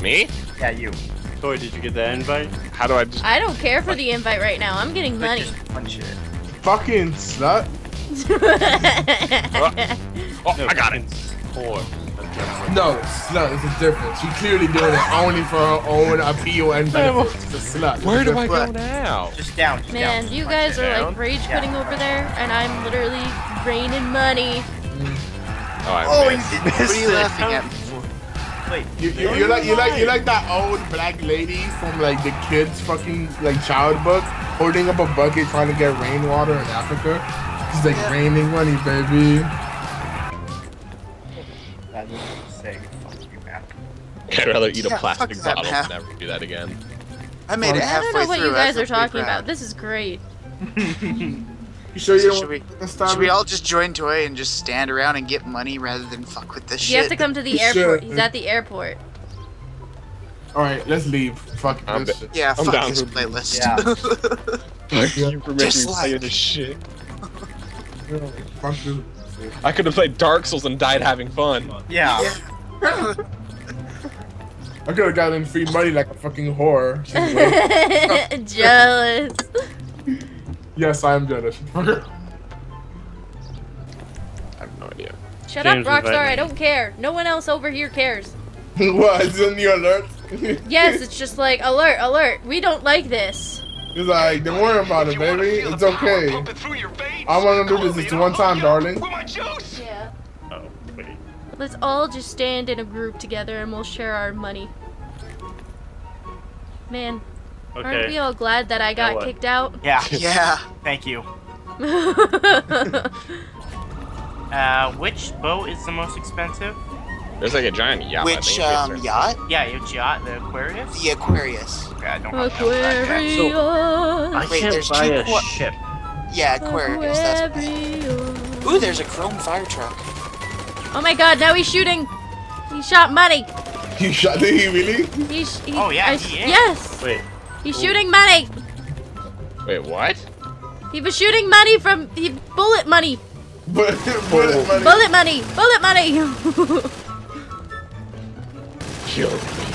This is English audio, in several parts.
Me? Yeah, you. Toy, did you get that invite? How do I just? I don't care for the invite right now. I'm getting money. Punch it. Fucking slut. Oh, I got it. Four. No, slut is a difference. She clearly doing it only for her own uh, appeal and benefits. It's a slut. Where do I go now? Just down. Just Man, down. you guys it. are like rage Yeah. quitting over there, and I'm literally raining money. Mm. Oh, I Oh, missed. you, what are you laughing at me for? Wait. You, you, you like you like you like that old black lady from like the kids fucking like child book holding up a bucket trying to get rainwater in Africa. She's like Yeah. raining money, baby. That was sick. Fuck you, man. I'd rather eat a Yeah, plastic bottle map. than never do that again. I made it I I halfway don't know what you guys are talking about. This is great. You sure you Should don't we- want to Should we all just join Toy and just stand around and get money rather than fuck with this You shit? You have to come to the You airport. should. He's at the airport. All right, let's leave. Fuck I'm this ba- Yeah, I'm fuck down this playlist. Yeah. Fuck you for making Just me play like- this shit. I could have played Dark Souls and died having fun. Yeah. I could have gotten free money like a fucking whore. Jealous. Yes, I am jealous. I have no idea. Shut James, up, Rockstar. I don't care. No one else over here cares. what? Is it on your alert? Yes, it's just like alert, alert. We don't like this. It's like, don't worry about it, baby. It's okay. I want to do this just one time, darling. Yeah. Oh, wait. Let's all just stand in a group together and we'll share our money. Man, aren't we all glad that I got kicked out? Yeah. yeah. Thank you. Uh, which boat is the most expensive? There's like a giant yacht. Which um, yacht? Yeah, it's yacht, the Aquarius. The Aquarius. Okay, I don't have that. Aquarius. I Wait, can't there's buy two a qua- ship. Yeah, Aquarius. That's Aquarius. Ooh, there's a chrome fire truck. Oh my god, now he's shooting. He shot money. He shot did he really? He's, he, Oh, yeah, I- he is. Yes. Wait. He's shooting money. Wait, what? He was shooting money from he, bullet money. But bullet money. Bullet money. Bullet money. Killed me.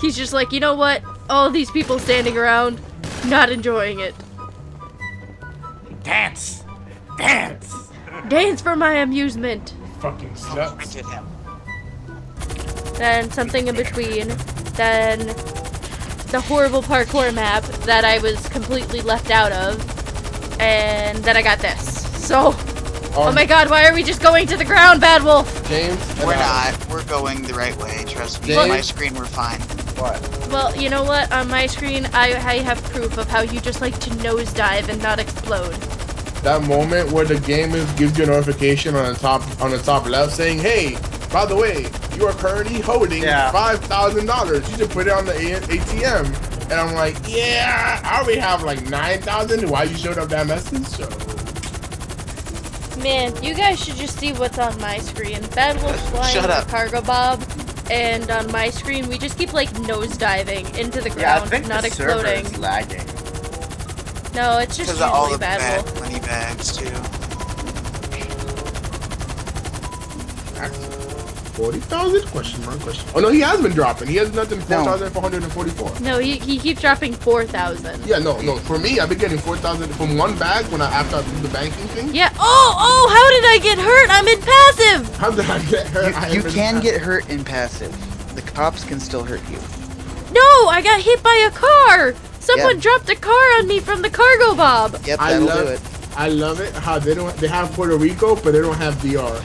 He's just like, you know what? All these people standing around, not enjoying it. Dance! Dance! Dance for my amusement. Fucking sluts. Printed him. Then something in between. Then the horrible parkour map that I was completely left out of. And then I got this. So, oh Um, my god, why are we just going to the ground, Bad Wolf? James. We're I- not. We're going the right way. Trust me. James? On my screen, we're fine. What? Well, you know what? On my screen, I, I have proof of how you just like to nosedive and not explode. That moment where the game is, gives you a notification on the top on the top left saying, "Hey, by the way, you are currently holding Yeah. five thousand dollars. You should put it on the A- ATM." And I'm like, "Yeah, I already have like nine thousand. Why you showed up that message?" So Man, you guys should just see what's on my screen. Bad Wolf's flying Shut up. Cargobob, and on my screen we just keep like nosediving into the Yeah, I ground, think not the server exploding. is lagging. No, it's just Because of all the Bad bad Wolf. money bags, too. Forty thousand? Question mark? Question. Oh no, he has been dropping. He has nothing 4,444. No. thousand four hundred and forty-four. No, he, he keeps dropping 4,000. Yeah, no, no. For me, I've been getting four thousand from one bag when I after I did the banking thing. Yeah. Oh, oh, how did I get hurt? I'm in passive! How did I get hurt? You, you haven't- can get hurt in passive. The cops can still hurt you. No, I got hit by a car! Someone Yeah. dropped a car on me from the Cargobob! Yep, I that'll love do it. I love it how they don't they have Puerto Rico but they don't have DR.